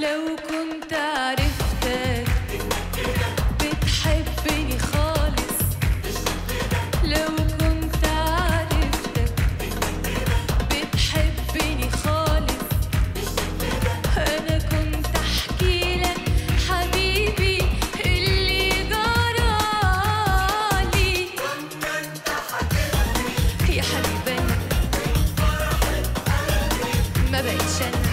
لو كنت عرفتك بتحبني خالص. لو كنت عرفتك بتحبني خالص. أنا كنت احكيلك حبيبي اللي جرالي. كنت انت حكيتلي يا حبيبي ما بقتش أنا.